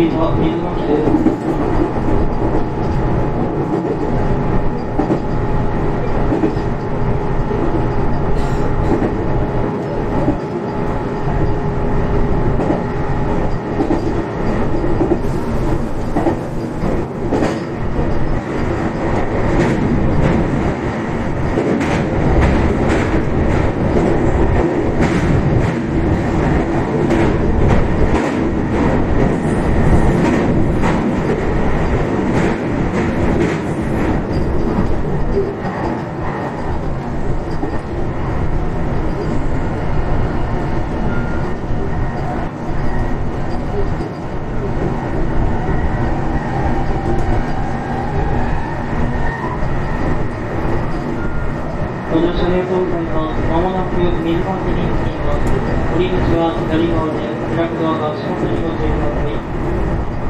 wie es hat, 車両とございま。もなく水かけに着きます。降り口は左側で、開くドアが足元にご注意ください。